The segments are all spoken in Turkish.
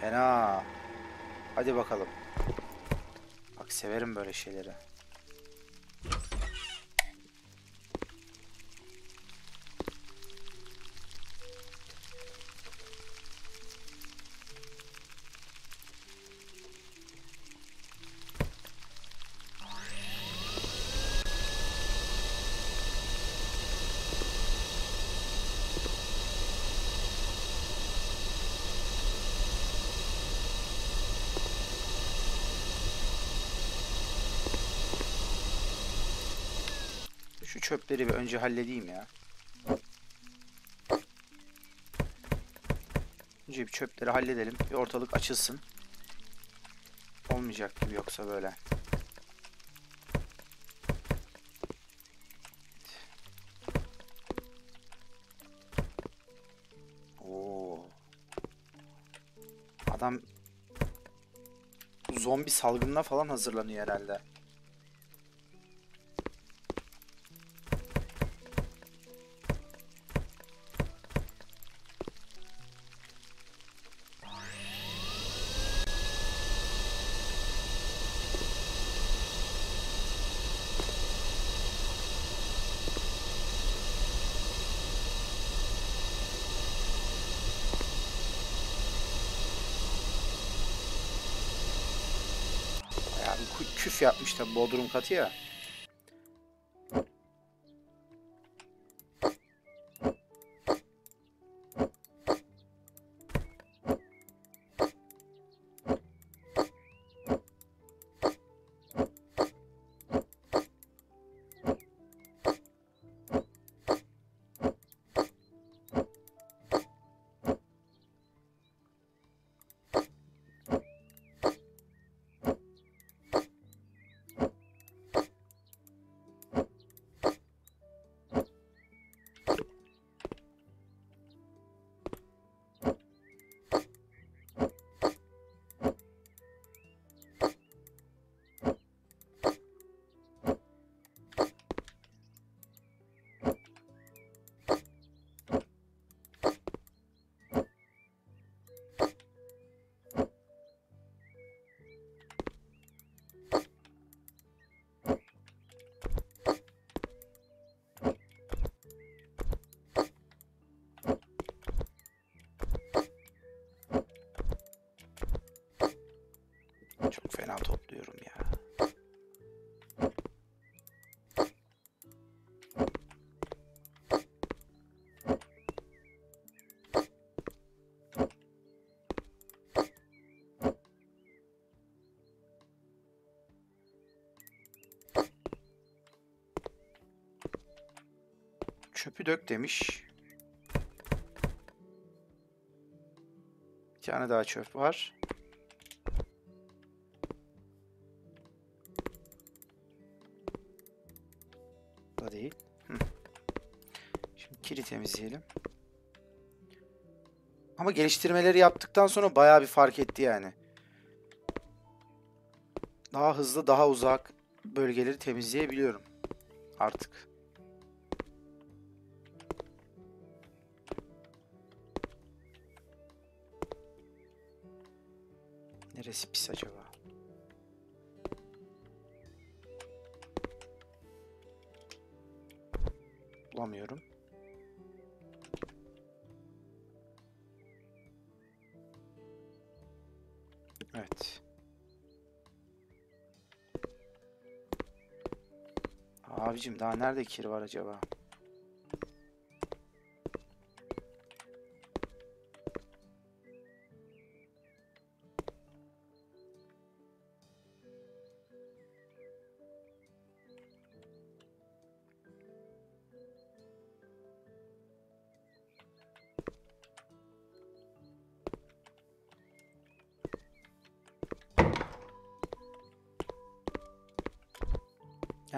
Fena. Hadi bakalım. Bak severim böyle şeyleri. Çöpleri bir önce halledeyim ya. Önce bir çöpleri halledelim. Bir ortalık açılsın. Olmayacak gibi yoksa böyle. Oo. Adam zombi salgınına falan hazırlanıyor herhalde. Tabi bodrum katı ya. Fena topluyorum ya. Çöpü dök demiş. Bir tane daha çöp var. Temizleyelim. Ama geliştirmeleri yaptıktan sonra bayağı bir fark etti yani. Daha hızlı, daha uzak bölgeleri temizleyebiliyorum artık. Abicim daha nerede kir var acaba?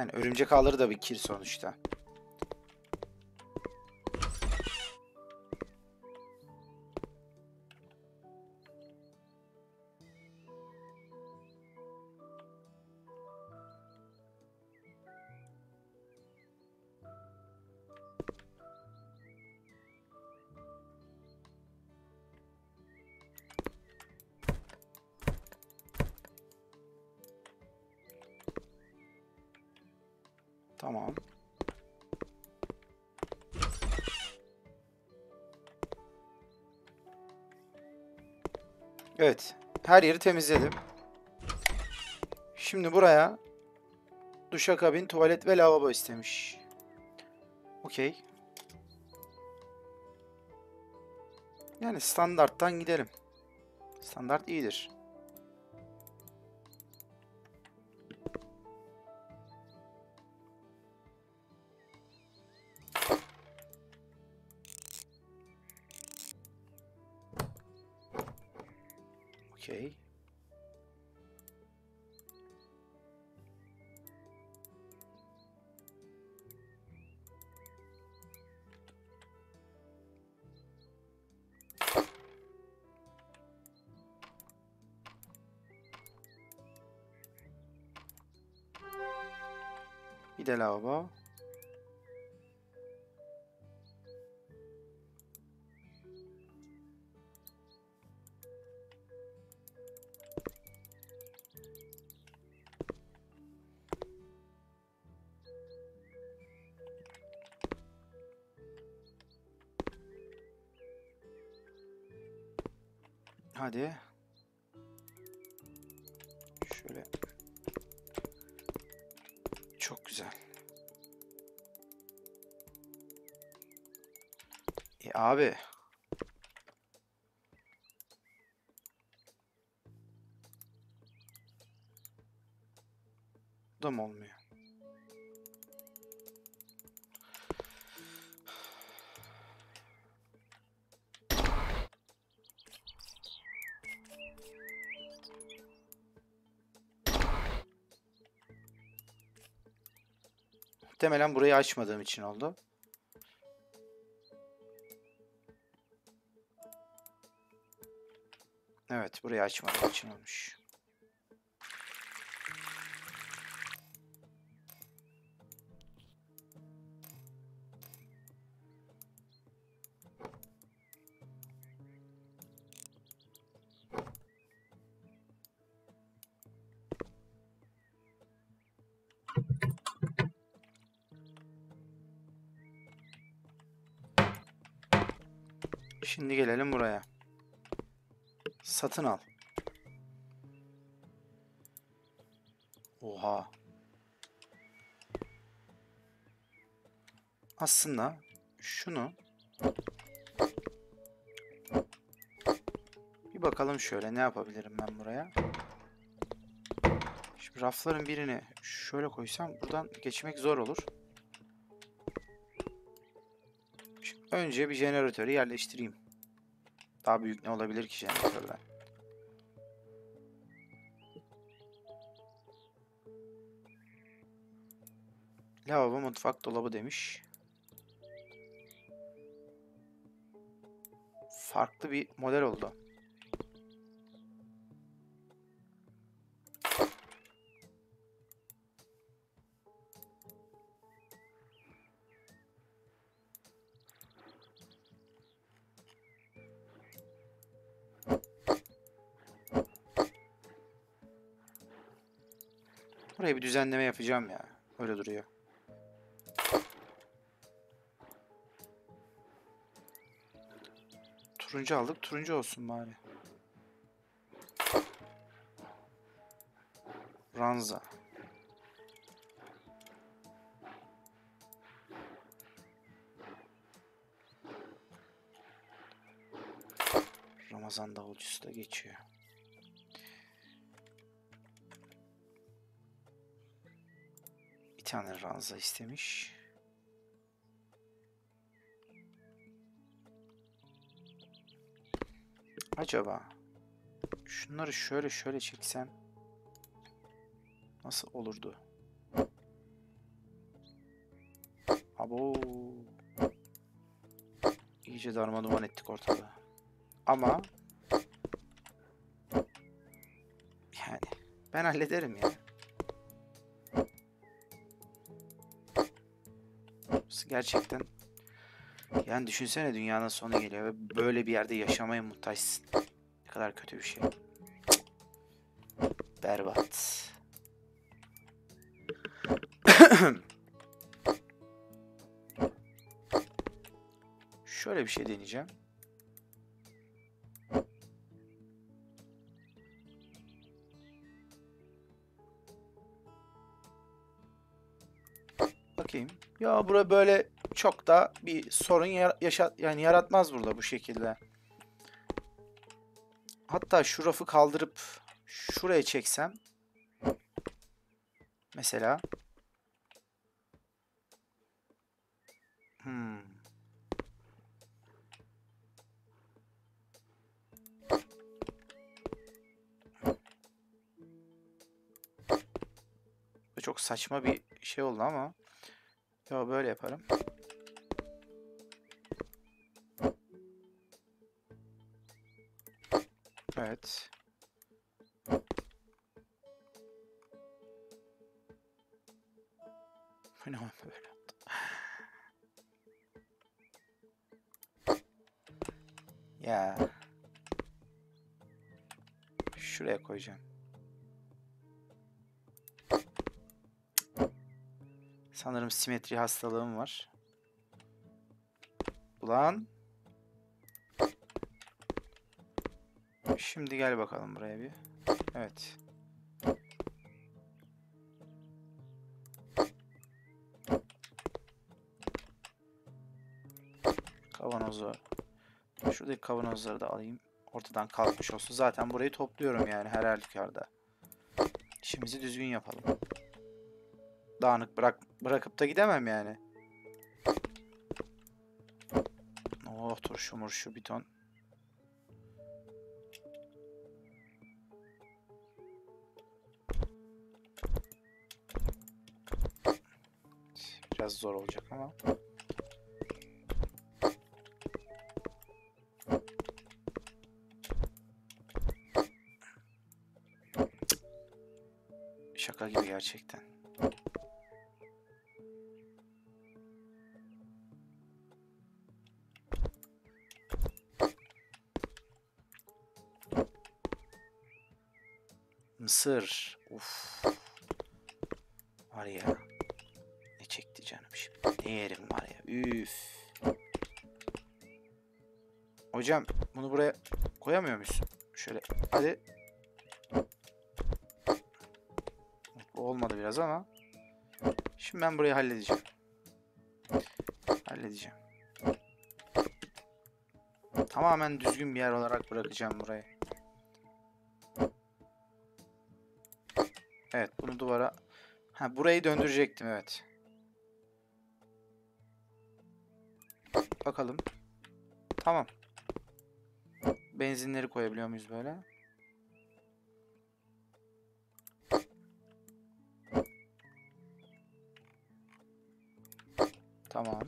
Yani örümcek ağları da bir kir sonuçta. Evet. Her yeri temizledim. Şimdi buraya duşakabin, tuvalet ve lavabo istemiş. Okey. Yani standarttan gidelim. Standart iyidir. Bir de lavabo. Hadi. Mı olmuyor? Muhtemelen burayı açmadığım için oldu. Evet, burayı açmadığım için olmuş. Satın al. Oha. Aslında şunu bir bakalım şöyle ne yapabilirim ben buraya. Şimdi rafların birini şöyle koysam buradan geçmek zor olur. Şimdi önce bir jeneratörü yerleştireyim. Daha büyük ne olabilir ki jeneratörden? Lavabo, mutfak, dolabı demiş. Farklı bir model oldu. Buraya bir düzenleme yapacağım ya. Öyle duruyor. Turuncu aldık. Turuncu olsun bari. Ranza. Ramazan davulcusu da geçiyor. Bir tane ranza istemiş. Acaba şunları şöyle şöyle çeksem nasıl olurdu? Abo. İyice darmaduman ettik ortalığı. Ama yani ben hallederim ya. Burası Gerçekten yani düşünsene dünyanın sonu geliyor ve böyle bir yerde yaşamaya muhtaçsın. Ne kadar kötü bir şey. Berbat. Şöyle bir şey deneyeceğim. Bakayım. Ya bura böyle çok da bir sorun yara- yaşa yani yaratmaz burada bu şekilde. Hatta şu rafı kaldırıp şuraya çeksem mesela Hmm. Çok saçma bir şey oldu ama. Ya böyle yaparım. Evet. Ne böyle? Ya. Şuraya koyacağım. Sanırım simetri hastalığım var. Ulan. Şimdi gel bakalım buraya bir. Evet. Kavanozu. Şuradaki kavanozları da alayım. Ortadan kalkmış olsun. Zaten burayı topluyorum yani her halükarda. İşimizi düzgün yapalım. Dağınık bırak bırakıp da gidemem yani. Oh turşu murşu bir ton. Biraz zor olacak ama. Şaka gibi gerçekten. Mısır. Uf. Hocam bunu buraya koyamıyor muyuz? Şöyle hadi. Olmadı biraz ama. Şimdi ben burayı halledeceğim. Halledeceğim. Tamamen düzgün bir yer olarak bırakacağım burayı. Evet bunu duvara... Ha burayı döndürecektim evet. Bakalım. Tamam. Benzinleri koyabiliyor muyuz böyle? Tamam.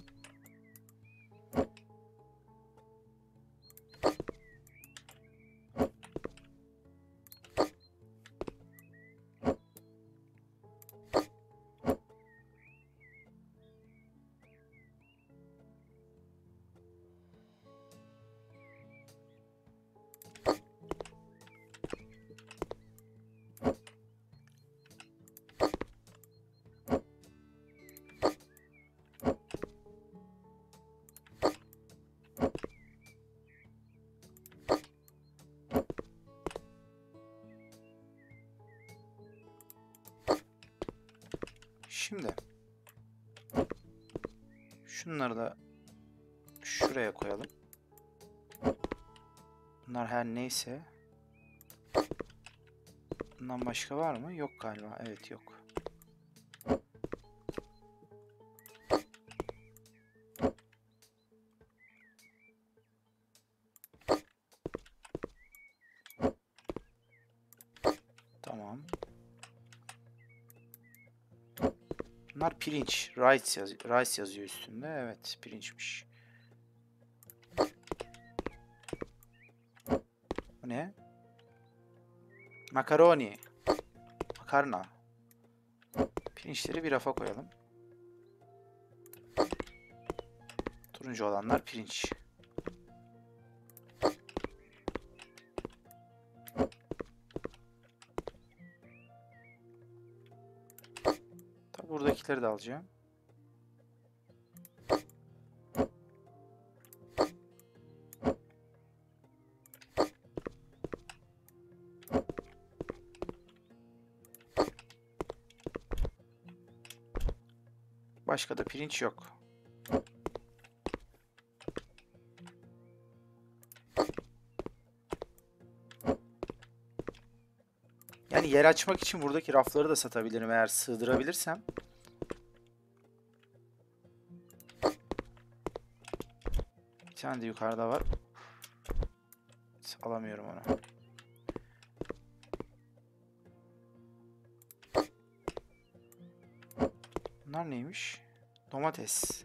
Şunları da şuraya koyalım. Bunlar her neyse. Bundan başka var mı? Yok galiba. Evet yok. Pirinç. Rice, yaz rice yazıyor üstünde. Evet pirinçmiş. Bu ne? Makaroni. Makarna. Pirinçleri bir rafa koyalım. Turuncu olanlar pirinç. Ötekileri de alacağım. Başka da pirinç yok. Yani yer açmak için buradaki rafları da satabilirim eğer sığdırabilirsem. Tane de yukarıda var. Alamıyorum onu. Bunlar neymiş? Domates.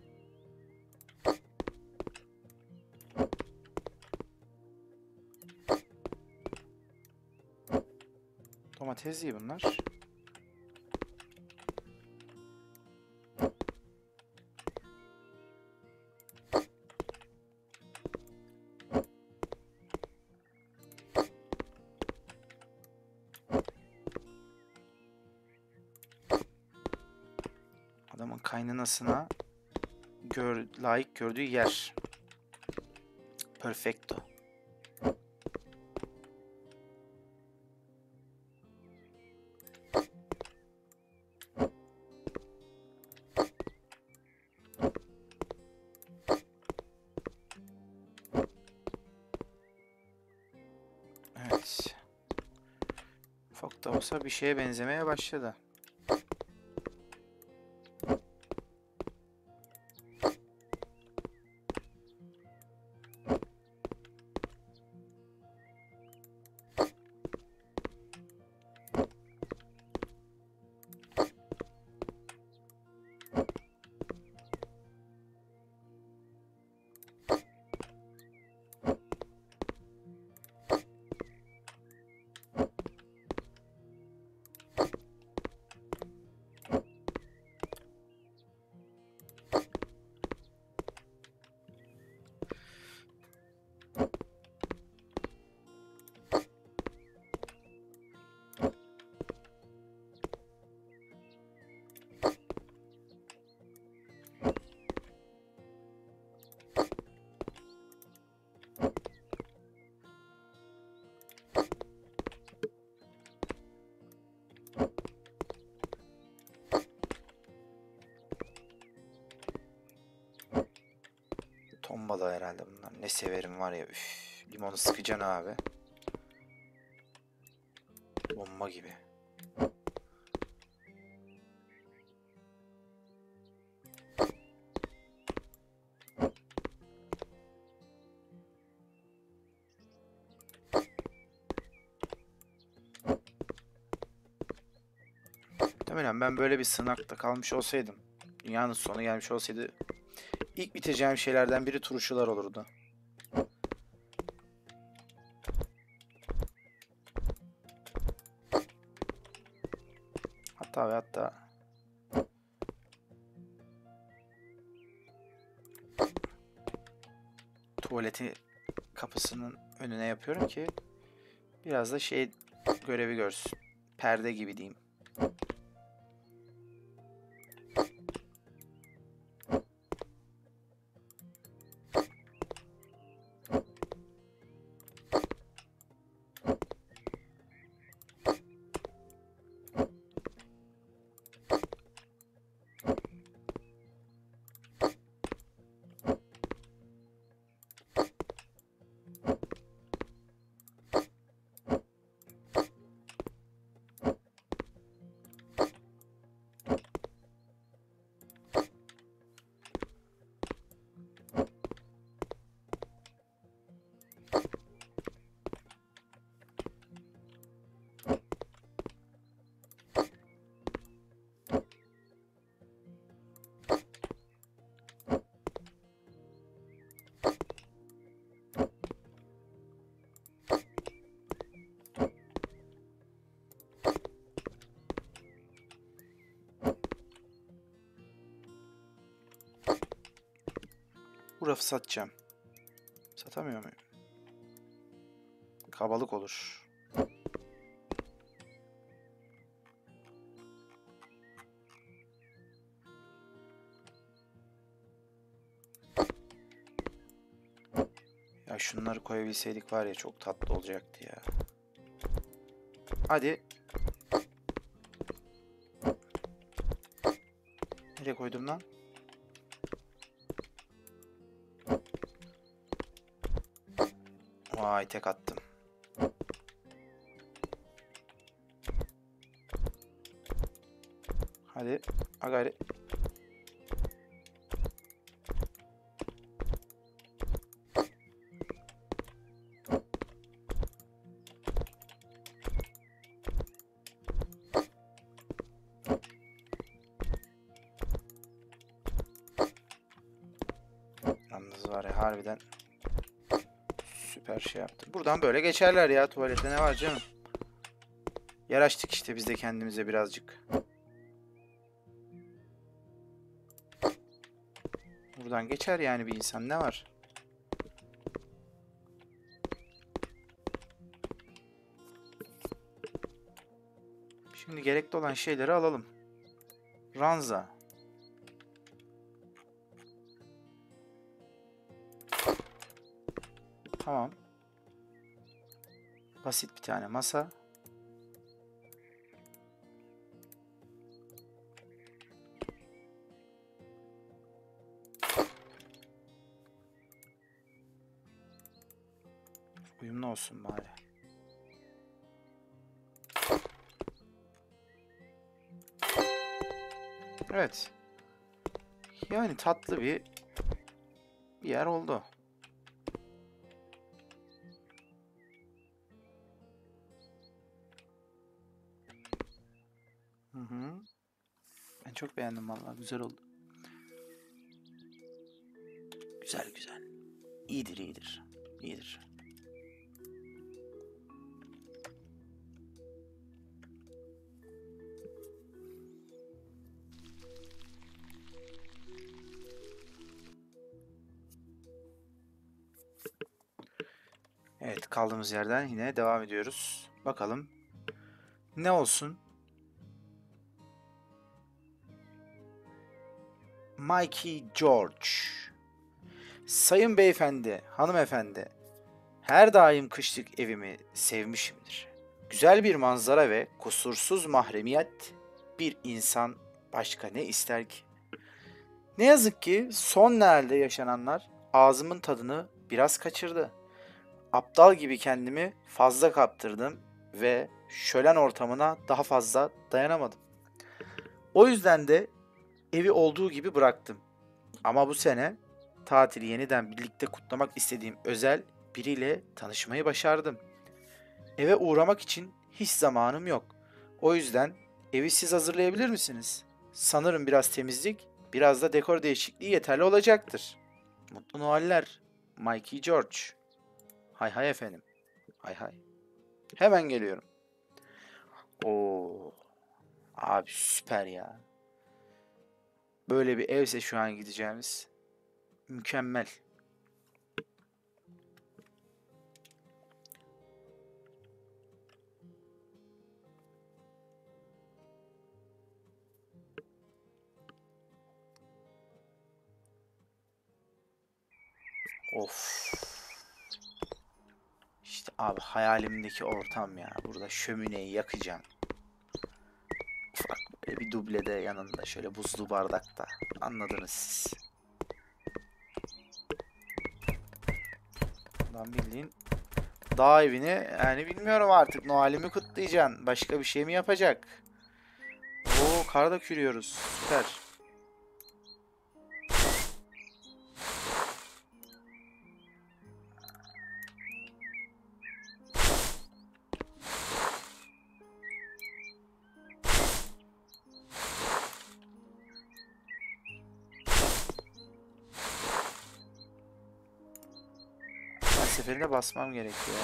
Domates değil bunlar. Kaynanasına gör, layık gördüğü yer. Perfecto. Evet. Ufak da olsa bir şeye benzemeye başladı. Tombala herhalde bunlar. Ne severim var ya. Üf, limonu sıkacaksın abi. Bomba gibi. Muhtemelen ben böyle bir sınakta kalmış olsaydım, dünyanın sonu gelmiş olsaydı ilk biteceğim şeylerden biri turşular olurdu. Hatta ve hatta tuvaleti kapısının önüne yapıyorum ki biraz da şey görevi görsün. Perde gibi diyeyim. Bu rafı satacağım. Satamıyor muyum? Kabalık olur. Ya şunları koyabilseydik var ya çok tatlı olacaktı ya. Hadi. Nereye koydum lan? Tek attım. Hadi. Ha gayret. Yalnız var ya harbiden. Buradan böyle geçerler ya tuvalete ne var canım. Yer açtık işte biz de kendimize birazcık. Buradan geçer yani bir insan ne var? Şimdi gerekli olan şeyleri alalım. Ranza. Tamam. Basit bir tane masa. Uyumlu olsun bari. Evet. Yani tatlı bir bir yer oldu. Çok beğendim vallahi güzel oldu. Güzel güzel. İyidir iyidir. İyidir. Evet kaldığımız yerden yine devam ediyoruz. Bakalım ne olsun? Mikey George. Sayın beyefendi, hanımefendi, her daim kışlık evimi sevmişimdir. Güzel bir manzara ve kusursuz mahremiyet bir insan başka ne ister ki? Ne yazık ki son nerede yaşananlar ağzımın tadını biraz kaçırdı. Aptal gibi kendimi fazla kaptırdım ve şölen ortamına daha fazla dayanamadım. O yüzden de evi olduğu gibi bıraktım. Ama bu sene tatili yeniden birlikte kutlamak istediğim özel biriyle tanışmayı başardım. Eve uğramak için hiç zamanım yok. O yüzden evi siz hazırlayabilir misiniz? Sanırım biraz temizlik, biraz da dekor değişikliği yeterli olacaktır. Mutlu Noeller. Mikey George. Hay hay efendim. Hay hay. Hemen geliyorum. Oo. Abi süper ya. Böyle bir evse şu an gideceğimiz. Mükemmel. Of. İşte abi hayalimdeki ortam ya. Burada şömineyi yakacağım. Dublede yanında şöyle buzlu bardakta. Anladınız siz. Lan bildiğin dağ evini yani bilmiyorum artık Noel'i mi kutlayacaksın? Başka bir şey mi yapacak? Oo kar da kürüyoruz. Süper. Basmam gerekiyor.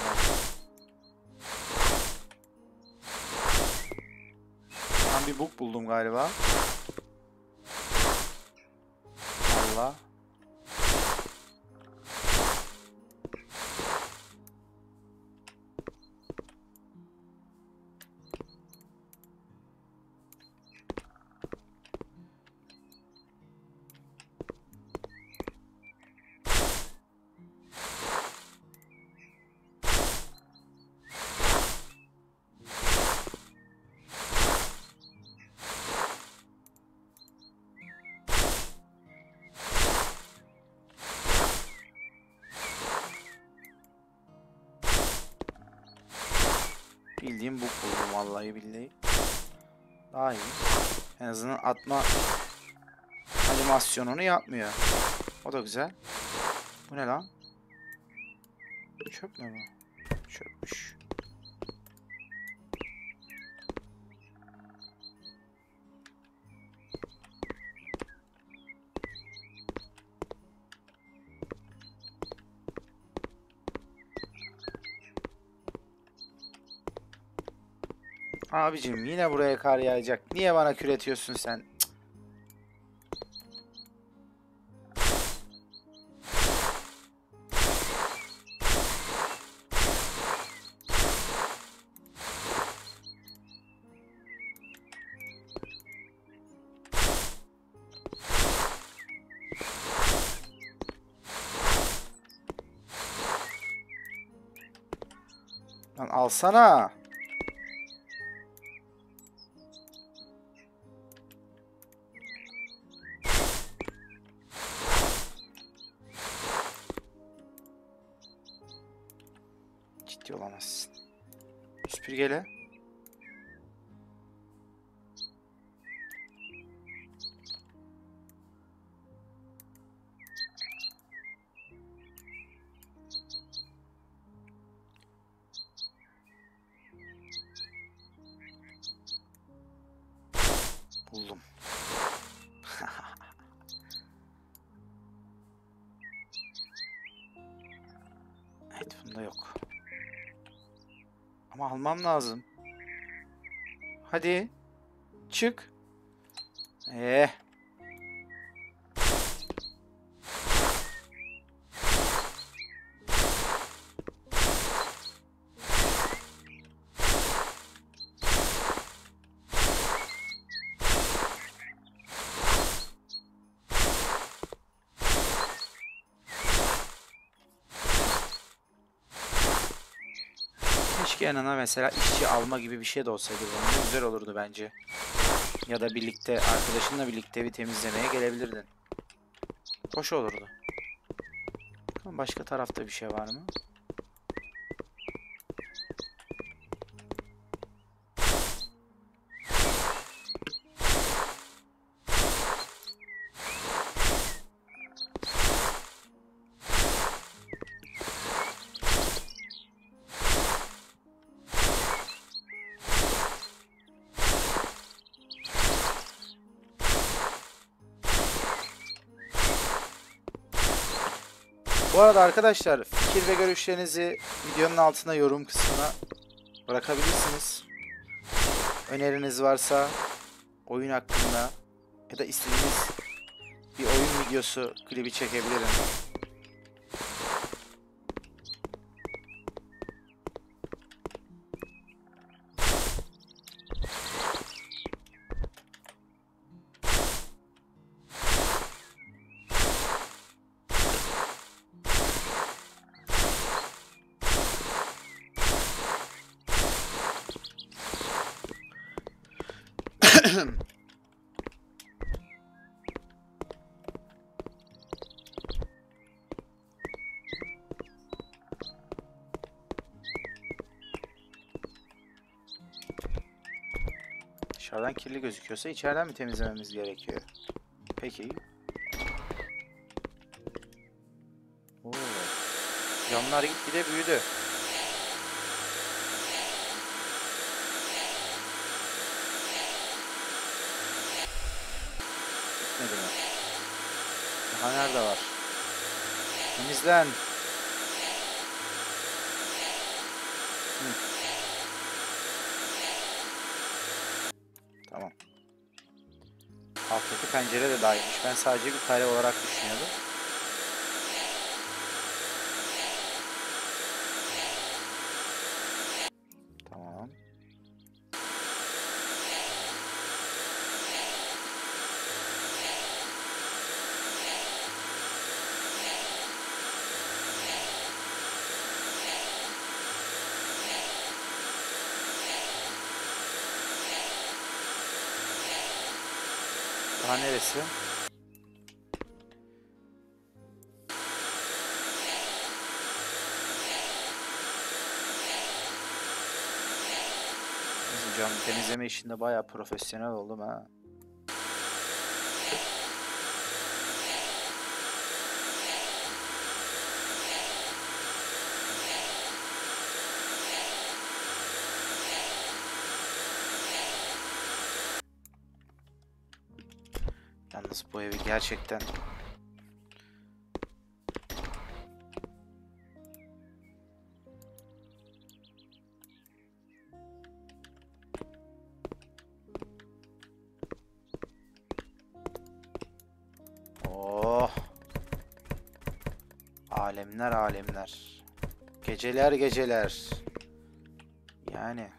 Ben bir bug buldum galiba. Allah. Bildiğim bu buldum vallahi billahi. Daha iyi. En azından atma animasyonunu yapmıyor. O da güzel. Bu ne lan? Çöp mü bu? Abicim yine buraya kar yağacak. Niye bana küretiyorsun sen? Cık. Lan alsana. Süpürgeyle. Ama almam lazım. Hadi. Çık. Eh. Yanına mesela işçi alma gibi bir şey de olsaydı bu. Ne güzel olurdu bence. Ya da birlikte arkadaşınla birlikte bir temizlemeye gelebilirdin. Hoş olurdu. Başka tarafta bir şey var mı? Bu arada arkadaşlar fikir ve görüşlerinizi videonun altına yorum kısmına bırakabilirsiniz. Öneriniz varsa oyun hakkında ya da istediğiniz bir oyun videosu klibi çekebilirim. Dışarıdan kirli gözüküyorsa içeriden mi temizlememiz gerekiyor? Peki. Oo. Camlar gitgide büyüdü. Bitmedi mi? Daha nerede var? Temizlen. Hı. Tamam. Alttaki pencere de dahilmiş. Ben sadece bir kare olarak düşünüyordum. Tamam. Daha neresi? cam temizleme işinde bayağı profesyonel oldum ha. Yalnız bu evi gerçekten Oh. Alemler alemler. Geceler geceler. Yani.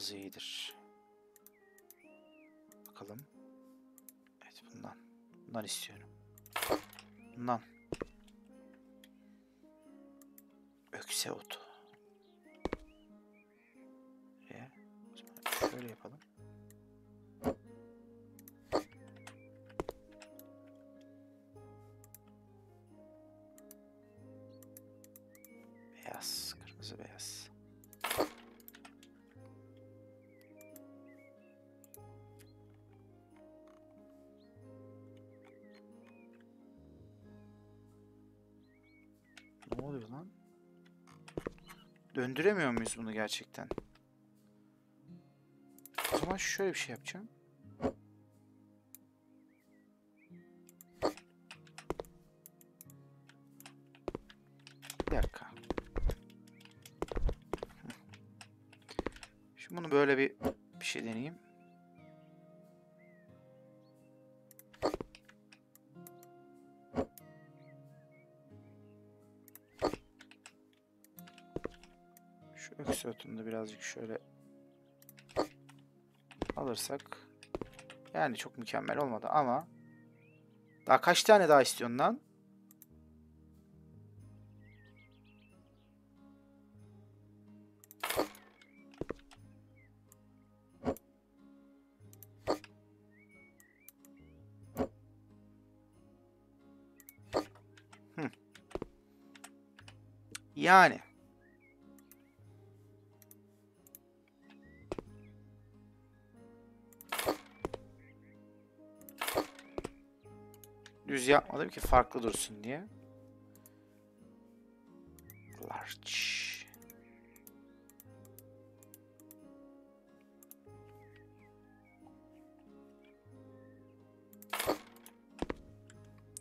Kırmızı iyidir. Bakalım. Evet bundan. Bundan istiyorum. Bundan. Ökse otu. Döndüremiyor muyuz bunu gerçekten? O zaman şöyle bir şey yapacağım. Da birazcık şöyle alırsak. Yani çok mükemmel olmadı ama daha kaç tane daha istiyorsun lan? Yani yapmadım ki farklı dursun diye. Large.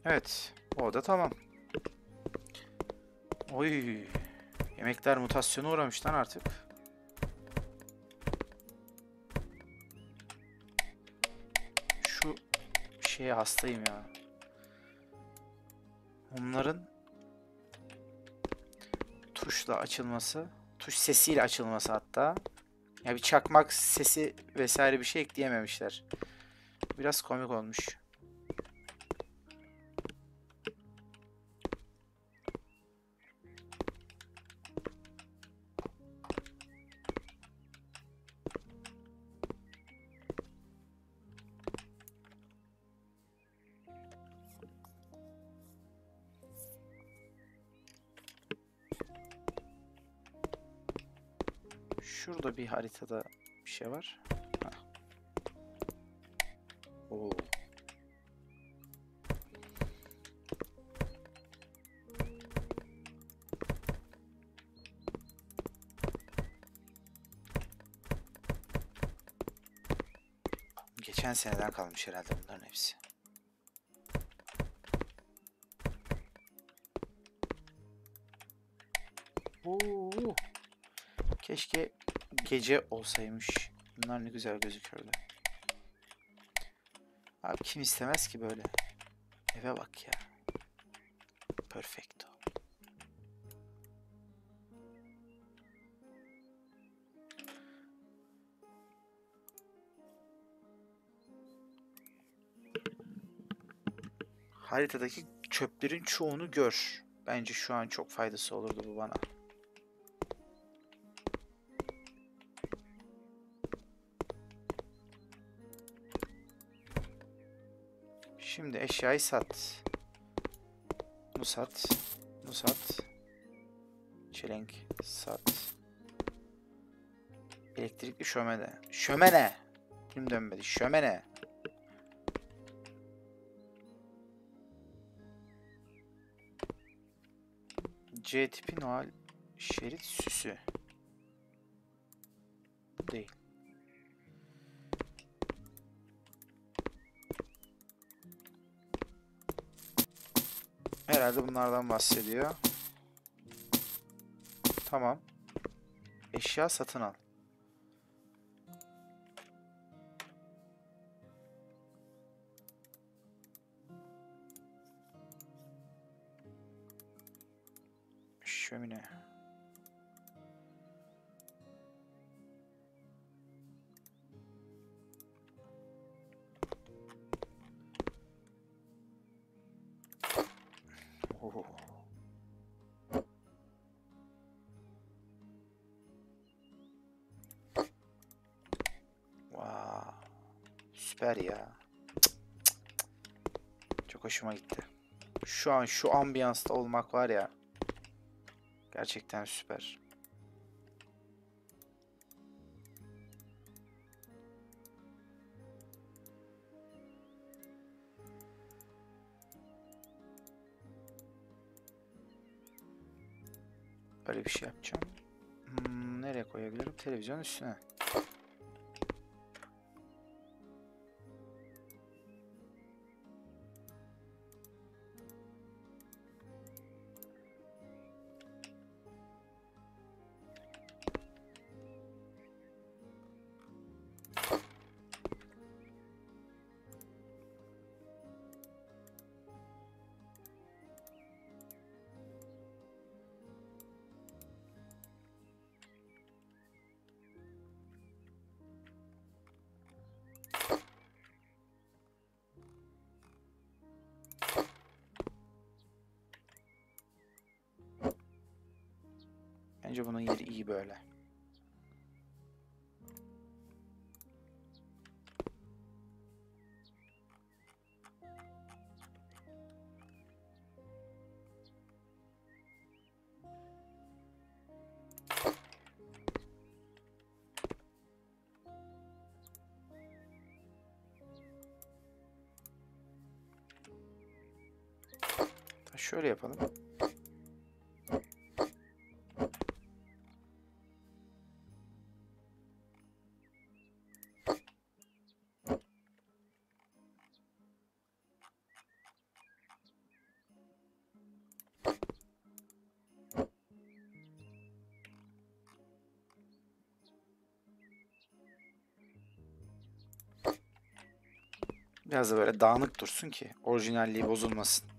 Evet. O da tamam. Oy. Yemekler mutasyona uğramış lan artık. Şu şeye hastayım ya. Onların tuşla açılması, tuş sesiyle açılması hatta. Ya bir çakmak sesi vesaire bir şey ekleyememişler. Biraz komik olmuş. Bir haritada bir şey var. Oo. Geçen seneden kalmış herhalde bunların hepsi. Oo. Keşke gece olsaymış. Bunlar ne güzel gözüküyorlar. Abi kim istemez ki böyle? Eve bak ya. Perfecto. Haritadaki çöplerin çoğunu gör. Bence şu an çok faydası olurdu bu bana. Eşyayı sat. Bunu sat. Bunu sat. Çelenk sat. Elektrikli şömene. Şömene! Dilim dönmedi. Şömene. C tipi Noel şerit süsü. Herhalde bunlardan bahsediyor. Tamam. Eşya satın al. Süper ya. Çok hoşuma gitti. Şu an şu ambiyansta olmak var ya. Gerçekten süper. Öyle bir şey yapacağım. Hmm, nereye koyabilirim? Televizyon üstüne. Bence bunun yeri iyi böyle. Şöyle yapalım. Biraz da böyle dağınık dursun ki orijinalliği bozulmasın.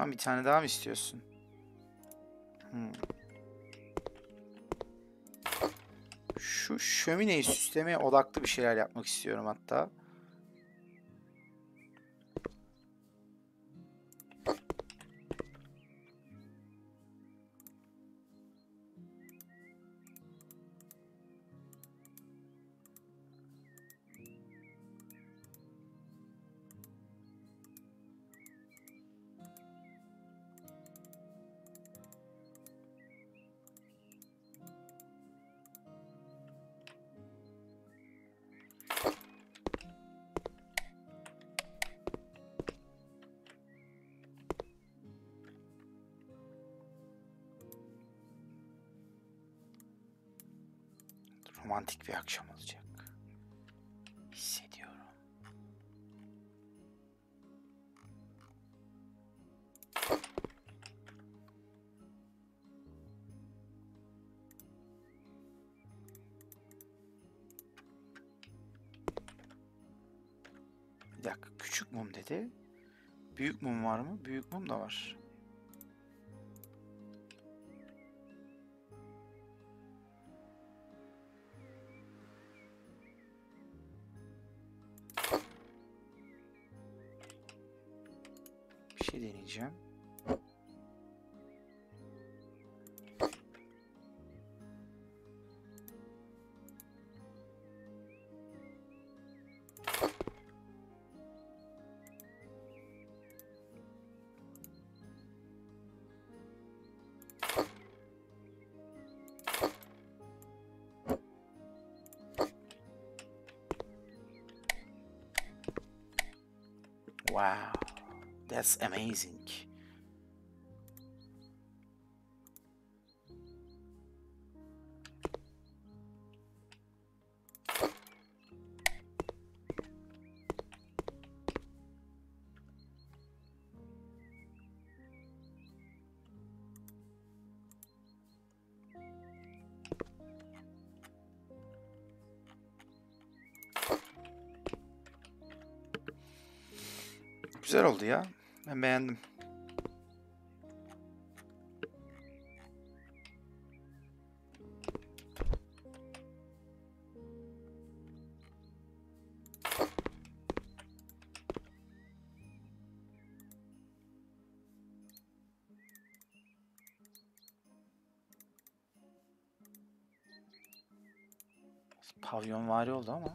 Bundan bir tane daha mı istiyorsun? Hmm. Şu şömineyi süslemeye odaklı bir şeyler yapmak istiyorum hatta. Romantik bir akşam olacak. Hissediyorum. Bir dakika, küçük mum dedi. Büyük mum var mı? Büyük mum da var. Wow, that's amazing. Güzel oldu ya. Ben beğendim. Pavyon vari oldu ama.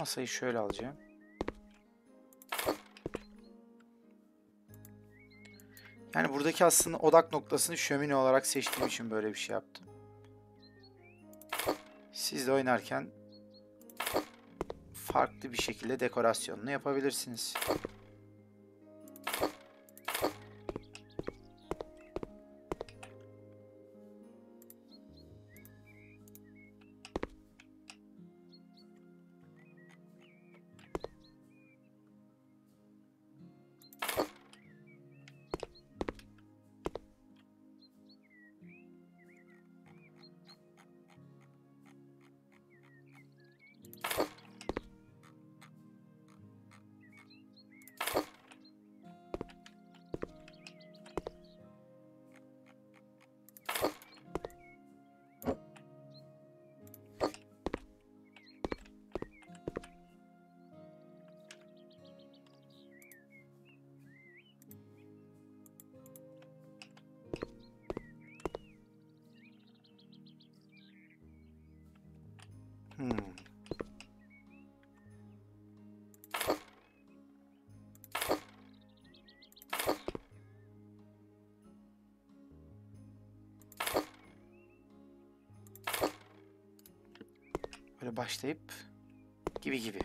Masayı şöyle alacağım. Yani buradaki aslında odak noktasını şömine olarak seçtiğim için böyle bir şey yaptım. Siz de oynarken farklı bir şekilde dekorasyonunu yapabilirsiniz. Böyle başlayıp gibi gibi.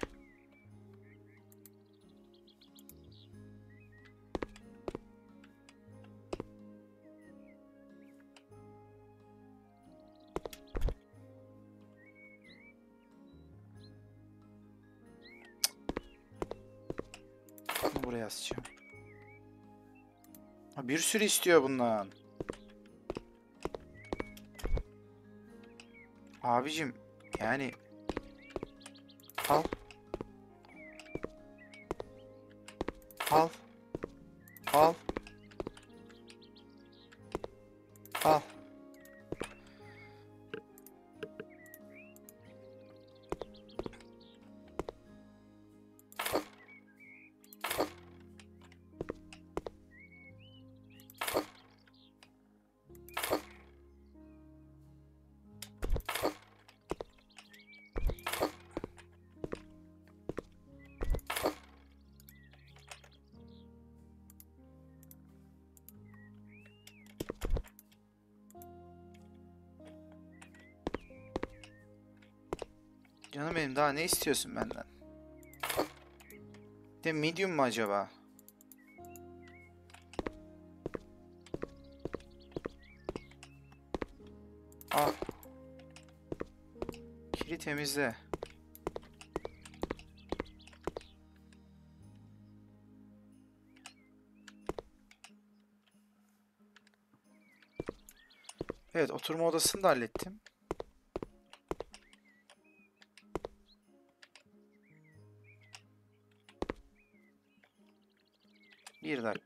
Buraya asacağım. Ha, bir sürü istiyor bundan. Abicim yani Benim daha ne istiyorsun benden? De medium mu acaba? Al. Kiri temizle. Evet, oturma odasını da hallettim. Bir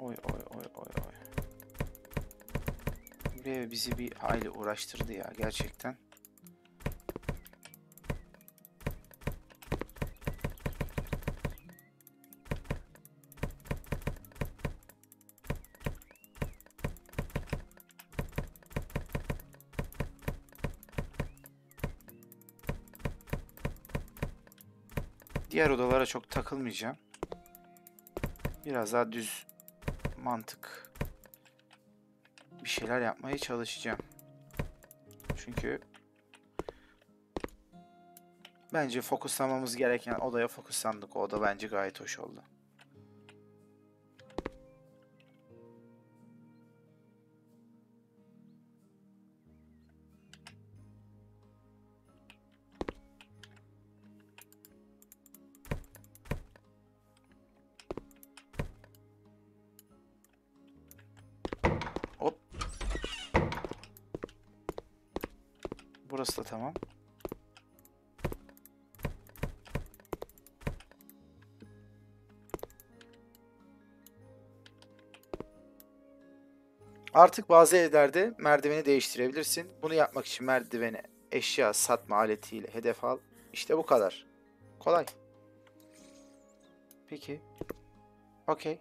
Oy oy oy oy oy. Buraya bizi bir hayli uğraştırdı ya gerçekten. Diğer odalara çok takılmayacağım. Biraz daha düz mantık bir şeyler yapmaya çalışacağım. Çünkü bence fokuslamamız gereken odaya fokuslandık. O oda bence gayet hoş oldu. Burası da tamam. Artık bazı evlerde merdiveni değiştirebilirsin. Bunu yapmak için merdiveni eşya satma aletiyle hedef al. İşte bu kadar. Kolay. Peki. Okey.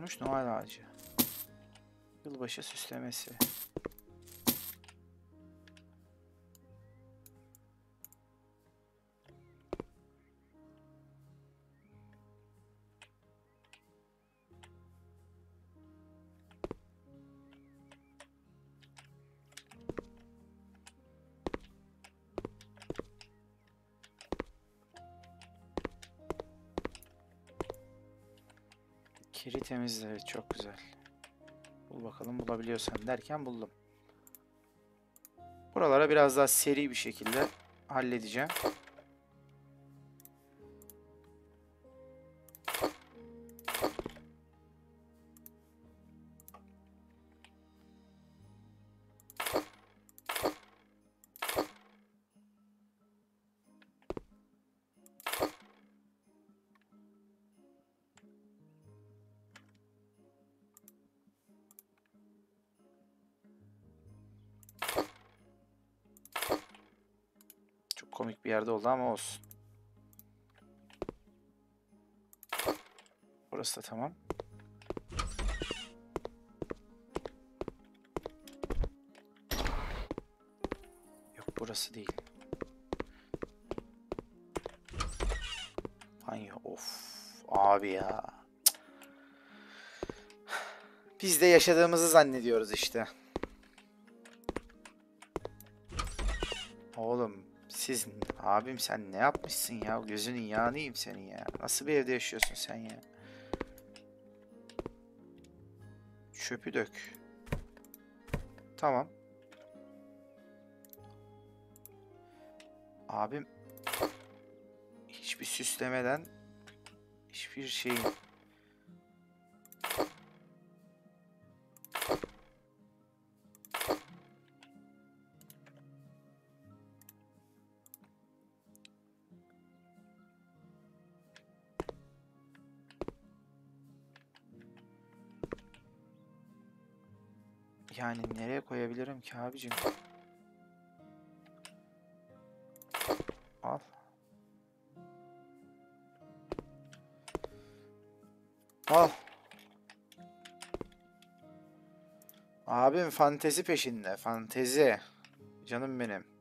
Kurutulmuş Noel ağacı. Yılbaşı süslemesi. Temizle. Evet, çok güzel. Bul bakalım bulabiliyorsan derken buldum. Buralara biraz daha seri bir şekilde halledeceğim. Komik bir yerde oldu ama olsun. Burası da tamam. Yok burası değil. Banyo. Of. Abi ya. Biz de yaşadığımızı zannediyoruz işte. Abim sen ne yapmışsın ya? Gözünün yağını yiyeyim senin ya. Nasıl bir evde yaşıyorsun sen ya? Çöpü dök. Tamam. Abim hiçbir süslemeden hiçbir şeyin Yani nereye koyabilirim ki abicim? Al. Al. Abim fantezi peşinde. Fantezi. Canım benim.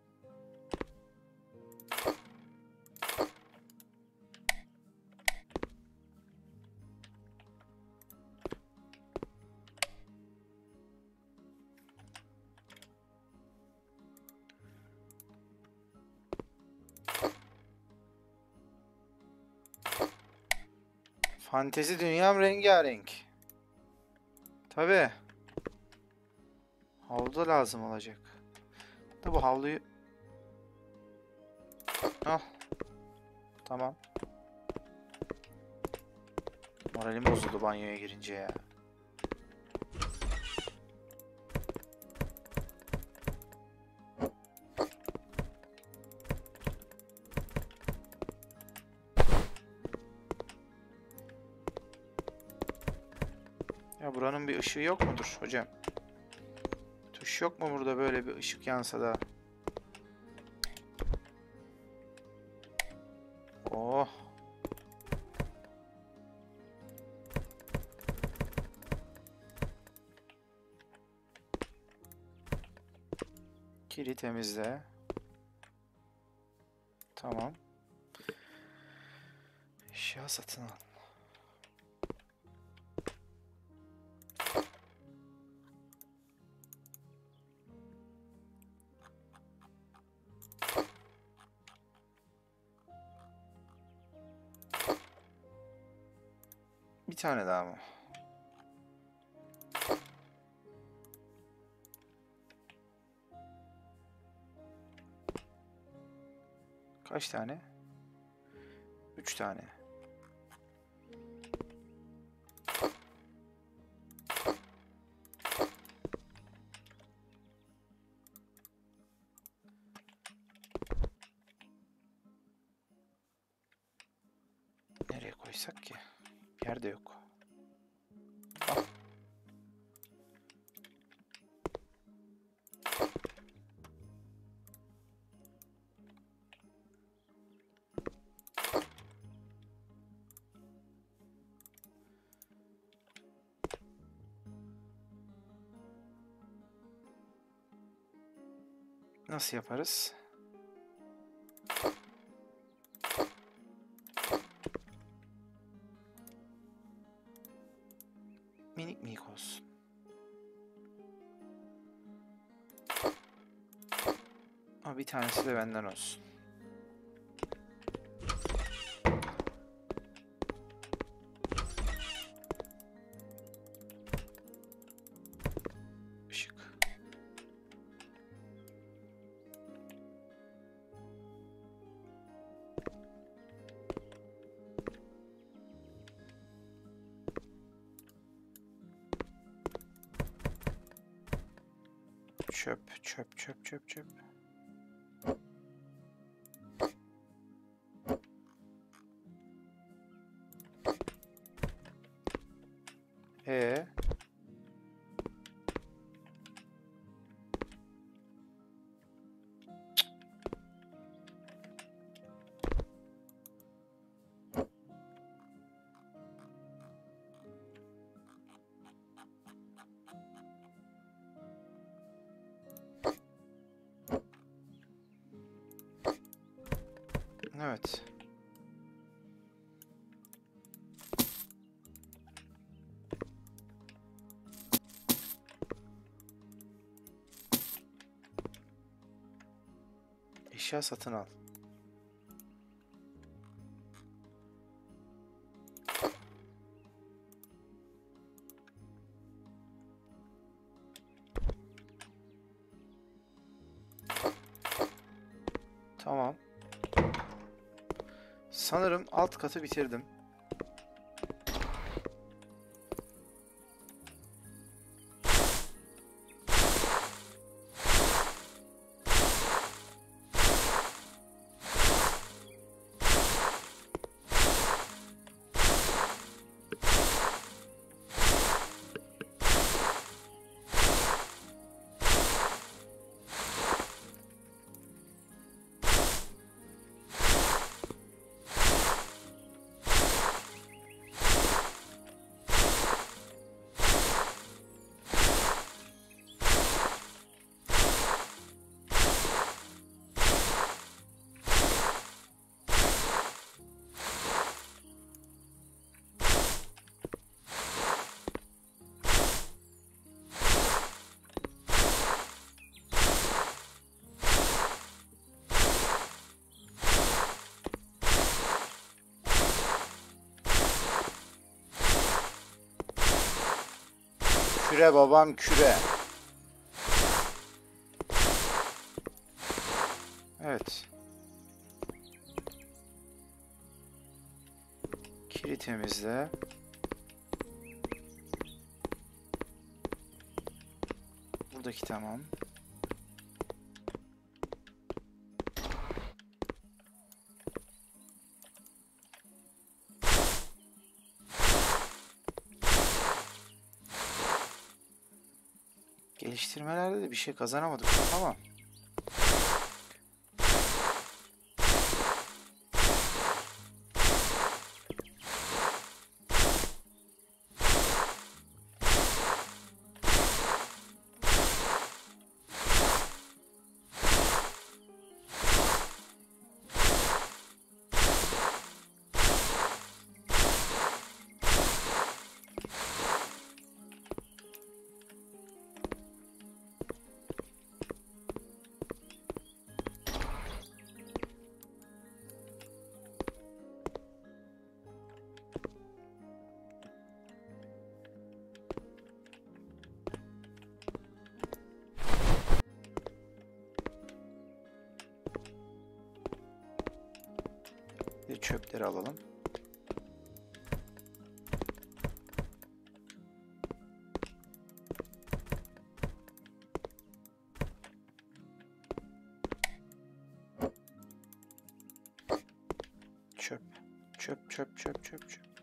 Fantezi dünyam rengarenk. Tabi. Havlu da lazım olacak. Da bu havluyu... Al. Tamam. Moralim bozuldu banyoya girince ya. Ya buranın bir ışığı yok mudur hocam? Tuş yok mu burada böyle bir ışık yansa da? Oh. Kiri temizle. Tamam. Eşya satın al. Tane daha mı? Kaç tane? Üç tane. Nasıl yaparız? Minik minik olsun. Ama bir tanesi de benden olsun. Çöp, çöp, evet. Eşya satın al. Sanırım alt katı bitirdim. Küre babam küre. Evet. Kilitimizle. Buradaki tamam. Bir şey kazanamadık ama çöpleri alalım. Çöp. Çöp, çöp, çöp, çöp, çöp.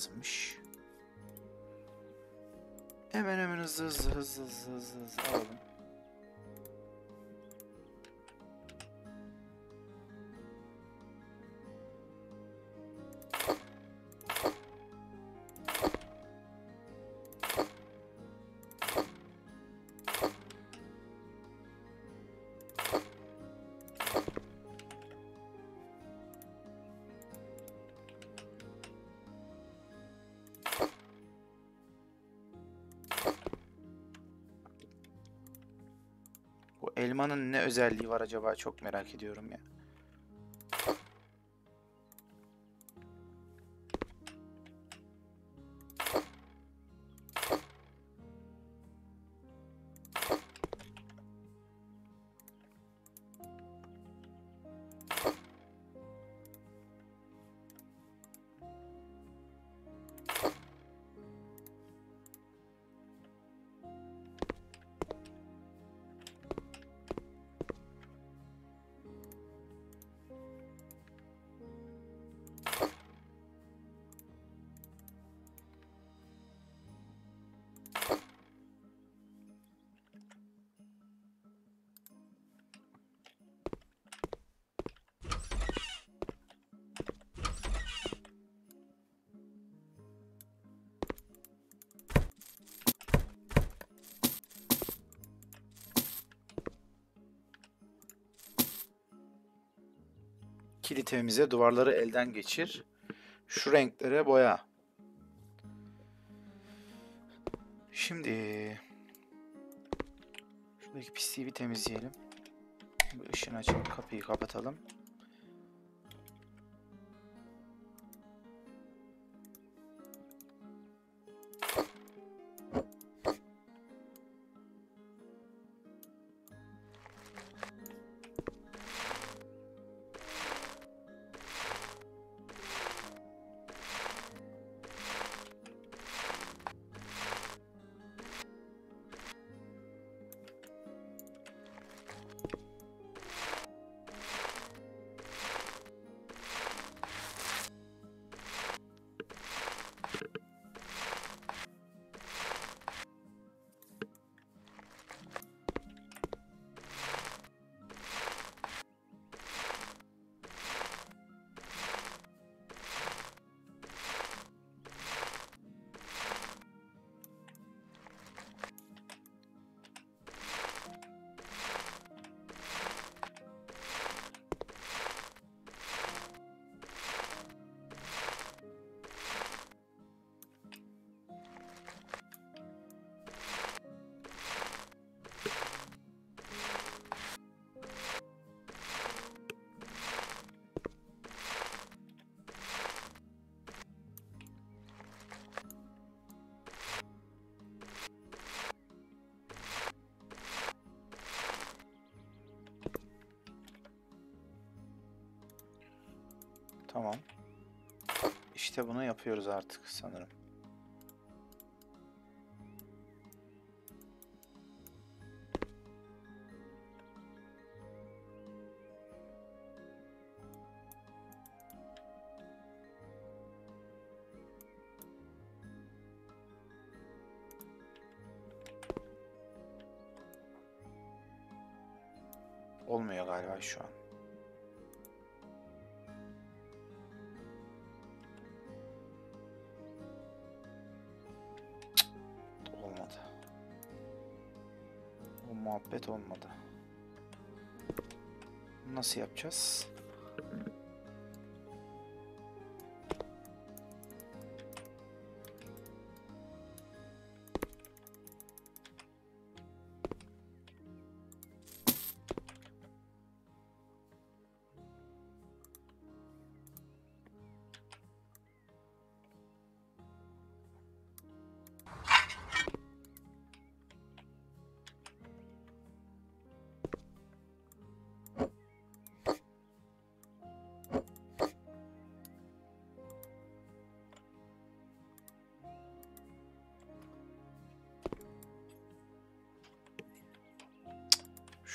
Lazımmış? Hemen hemen hızlı hızlı hızlı hızlı hızlı, hızlı alalım. Elmanın ne özelliği var acaba çok merak ediyorum ya. Kilitemize duvarları elden geçir. Şu renklere boya. Şimdi şuradaki pisliği bir temizleyelim. Bir ışığını açıp kapıyı kapatalım. Tamam. İşte bunu yapıyoruz artık sanırım. Olmadı. Nasıl yapacağız?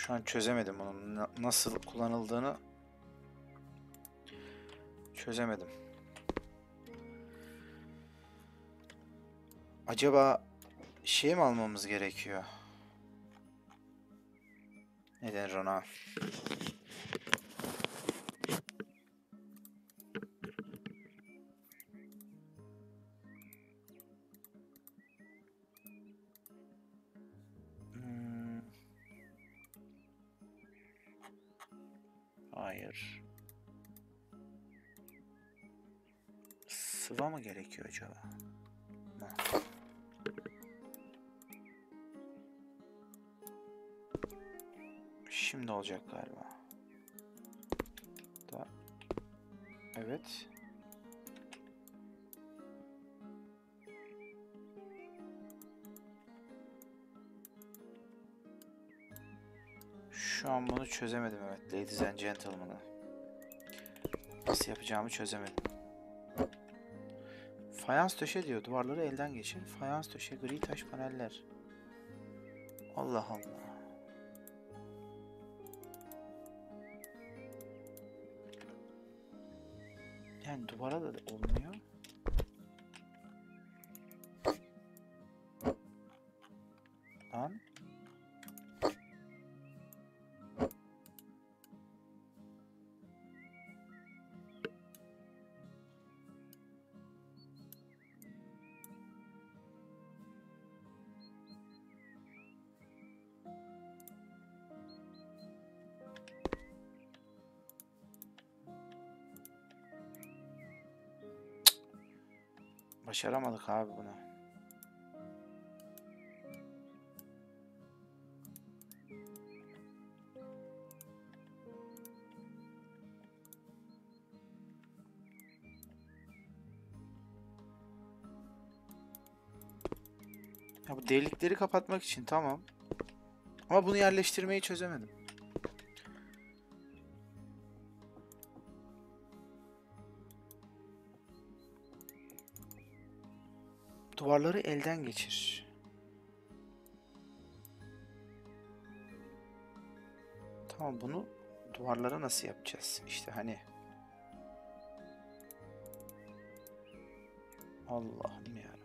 Şu an çözemedim onun na- nasıl kullanıldığını çözemedim. Acaba şey mi almamız gerekiyor? Ne denir gerekiyor acaba? Mı? Şimdi olacak galiba. Da. Evet. Şu an bunu çözemedim evet ladies and gentlemen'ı. Nasıl yapacağımı çözemedim. Fayans döşe diyor. Duvarları elden geçir. Fayans döşe gri taş paneller. Allah Allah. Yani duvara da olmuyor. Başaramadık abi bunu. Ya bu delikleri kapatmak için tamam. Ama bunu yerleştirmeyi çözemedim. Duvarları elden geçir. Tamam bunu duvarlara nasıl yapacağız? İşte hani Allah'ım ya.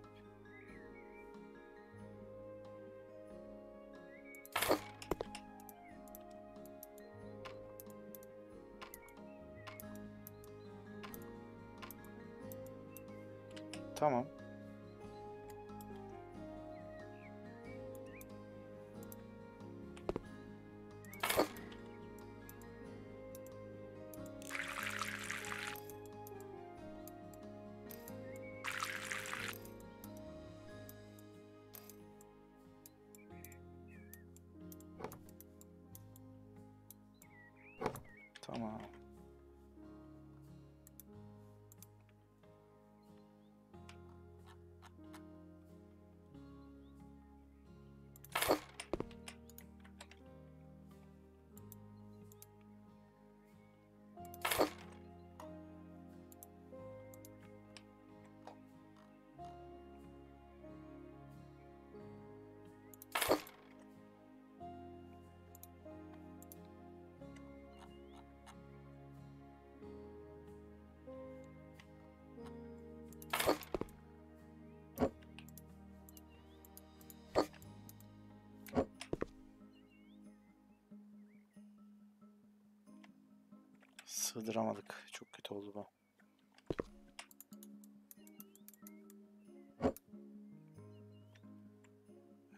Sığdıramadık. Çok kötü oldu bu.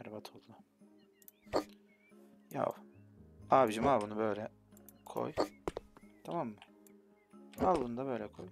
Berbat oldu. Ya abicim al bunu böyle koy. Tamam mı? Al bunu da böyle koy.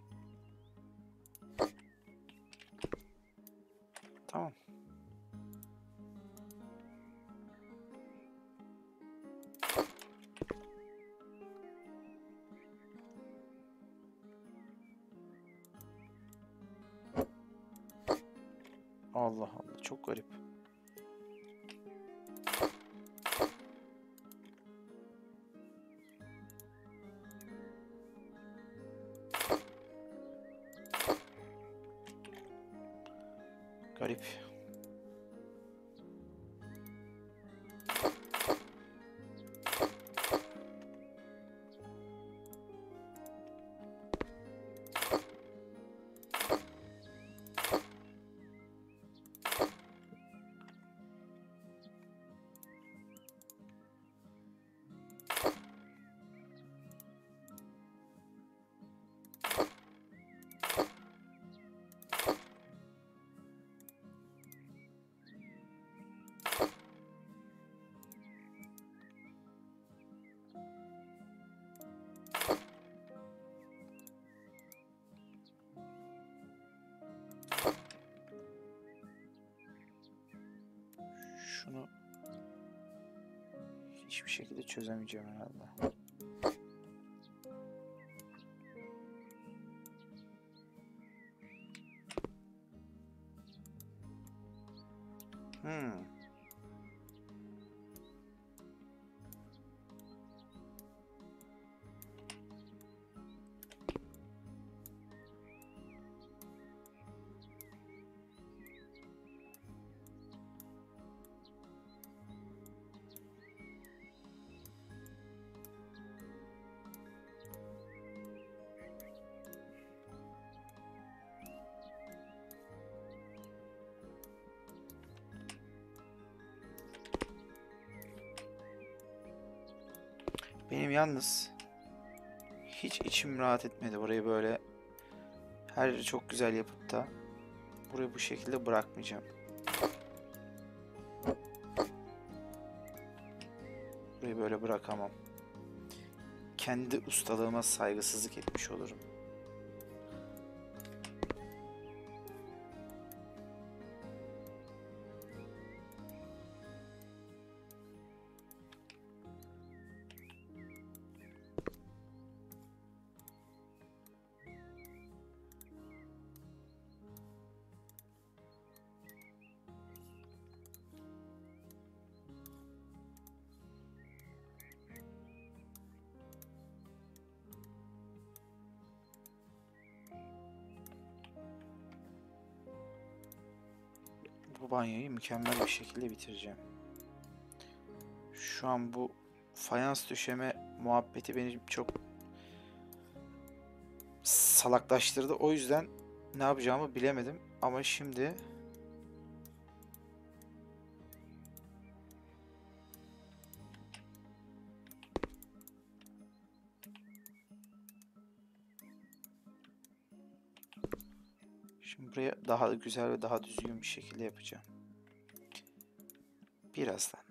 Şunu hiçbir şekilde çözemeyeceğim herhalde. Benim yalnız hiç içim rahat etmedi burayı böyle her yeri çok güzel yapıp da burayı bu şekilde bırakmayacağım. Burayı böyle bırakamam. Kendi ustalığıma saygısızlık etmiş olurum. Banyoyu mükemmel bir şekilde bitireceğim. Şu an bu fayans döşeme muhabbeti beni çok salaklaştırdı. O yüzden ne yapacağımı bilemedim. Ama şimdi buraya daha güzel ve daha düzgün bir şekilde yapacağım. Birazdan.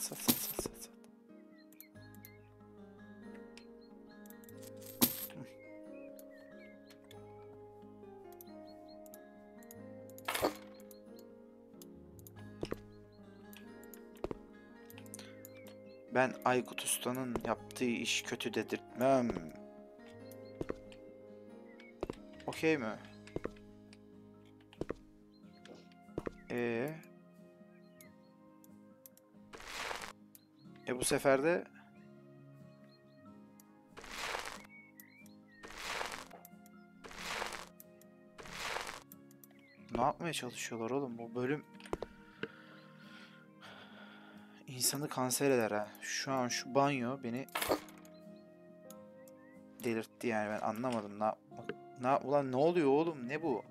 Sat sat sat sat sat sat. Ben Aykut Usta'nın yaptığı iş kötü dedirtmem. Okey mi? Ee. E bu sefer de Ne yapmaya çalışıyorlar oğlum bu bölüm insanı kanser eder ha. Şu an şu banyo beni delirtti yani ben anlamadım. Ne yapmak ne ulan ne oluyor oğlum ne bu?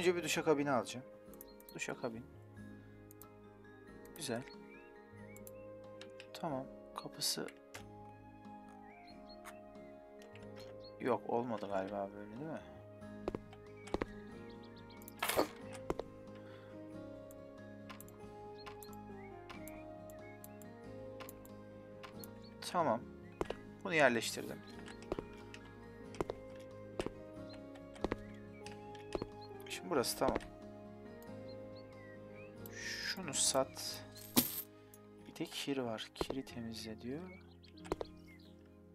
Önce bir duşakabini alacağım. Duşakabin. Güzel. Tamam. Kapısı Yok olmadı galiba böyle değil mi? Tamam. Bunu yerleştirdim. Burası tamam. Şunu sat. Bir de kir var. Kiri temizle diyor.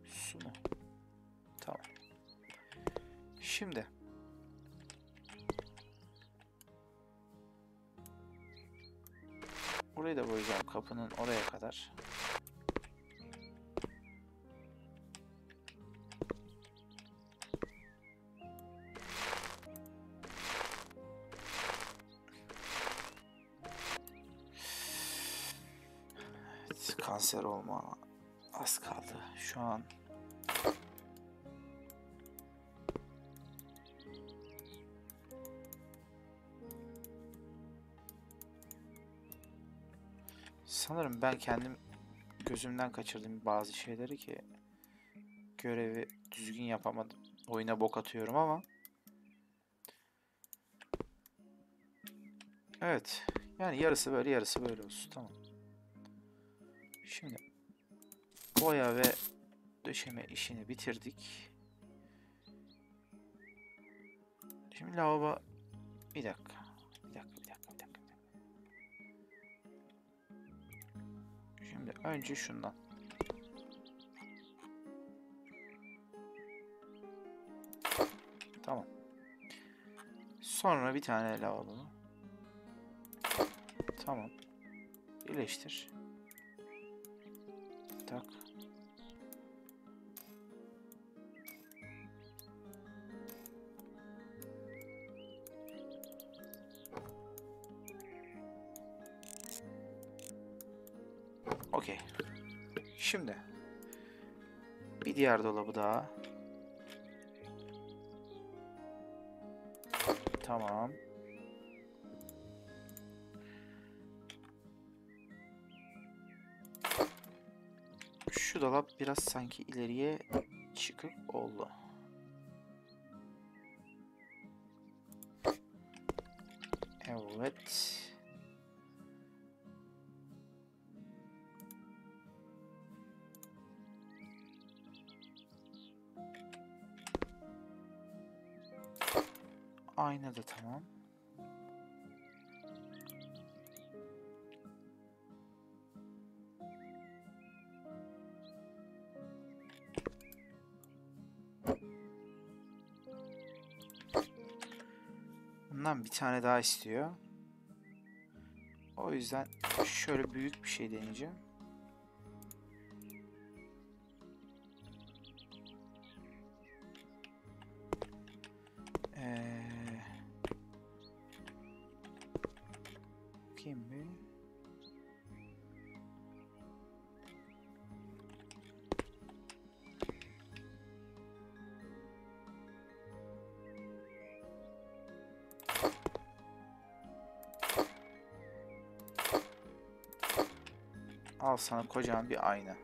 Su mu? Tamam. Şimdi. Burayı da boyayacağım kapının oraya kadar. Sanırım ben kendim gözümden kaçırdım bazı şeyleri ki görevi düzgün yapamadım. Oyuna bok atıyorum ama Evet. Yani yarısı böyle yarısı böyle olsun. Tamam. Şimdi boya ve döşeme işini bitirdik. Şimdi lavabo bir dakika. Şimdi önce şundan. Tamam. Sonra bir tane lavabo. Tamam. Birleştir. Tak. Şimdi bir diğer dolabı daha. Tamam. Şu dolap biraz sanki ileriye çıkık oldu. Evet. Ayna da tamam. Bundan bir tane daha istiyor. O yüzden şöyle büyük bir şey deneyeceğim. Al sana kocaman bir ayna.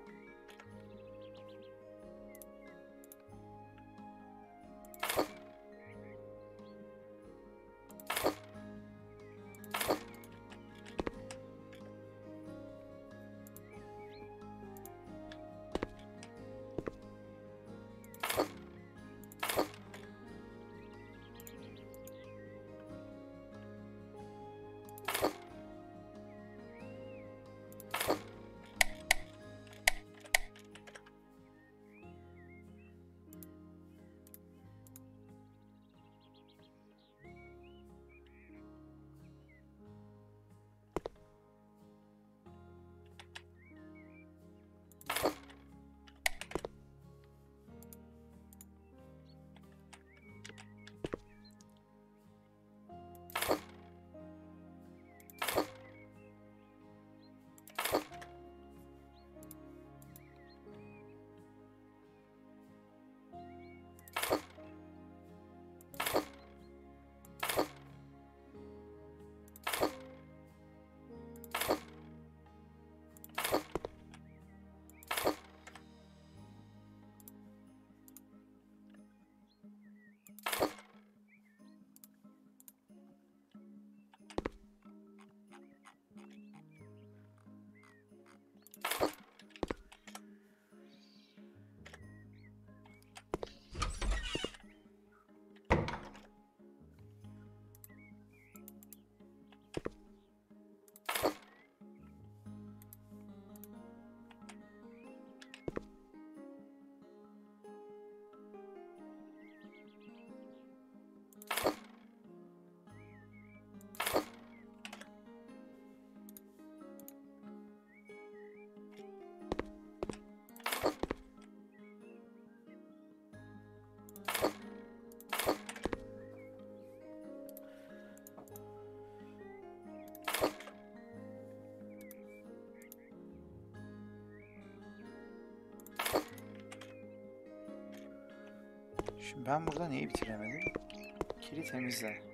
Şimdi ben burada neyi bitiremedim? Kiri temizle.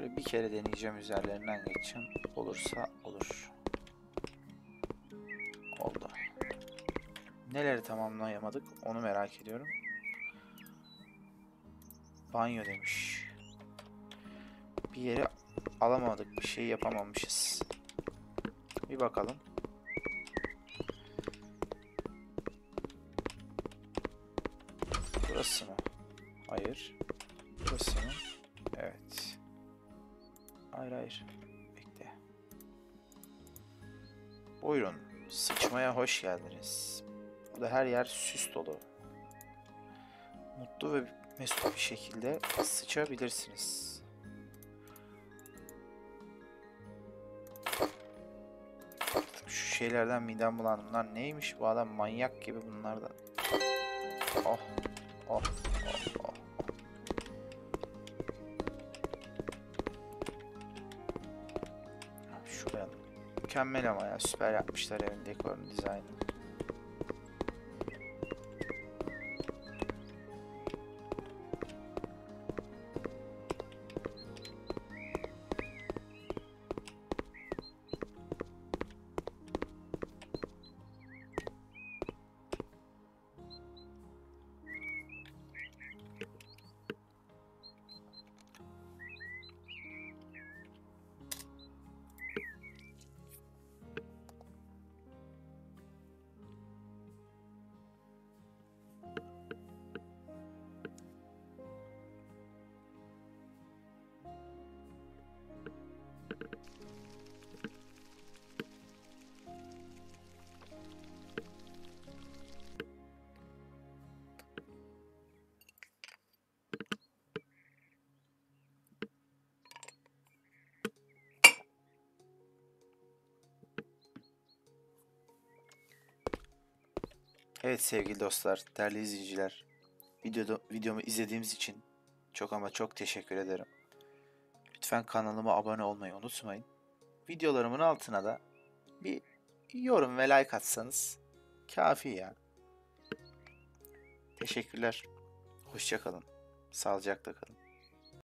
Şöyle bir kere deneyeceğim üzerlerinden geçeceğim. Olursa olur. Oldu. Neleri tamamlayamadık onu merak ediyorum. Banyo demiş. Bir yeri alamadık, bir şey yapamamışız. Bir bakalım. Geldiniz. Burada her yer süs dolu. Mutlu ve mesut bir şekilde sıçabilirsiniz. Şu şeylerden midem bulandı. Neymiş? Bu adam manyak gibi bunlardan. Oh. Oh. Oh. Mükemmel ama ya. Süper yapmışlar evin dekorunu, dizaynını. Evet sevgili dostlar, değerli izleyiciler. Videoda, videomu izlediğiniz için çok ama çok teşekkür ederim. Lütfen kanalıma abone olmayı unutmayın. Videolarımın altına da bir yorum ve like atsanız kafi ya. Teşekkürler. Hoşça kalın. Sağlıcakla kalın.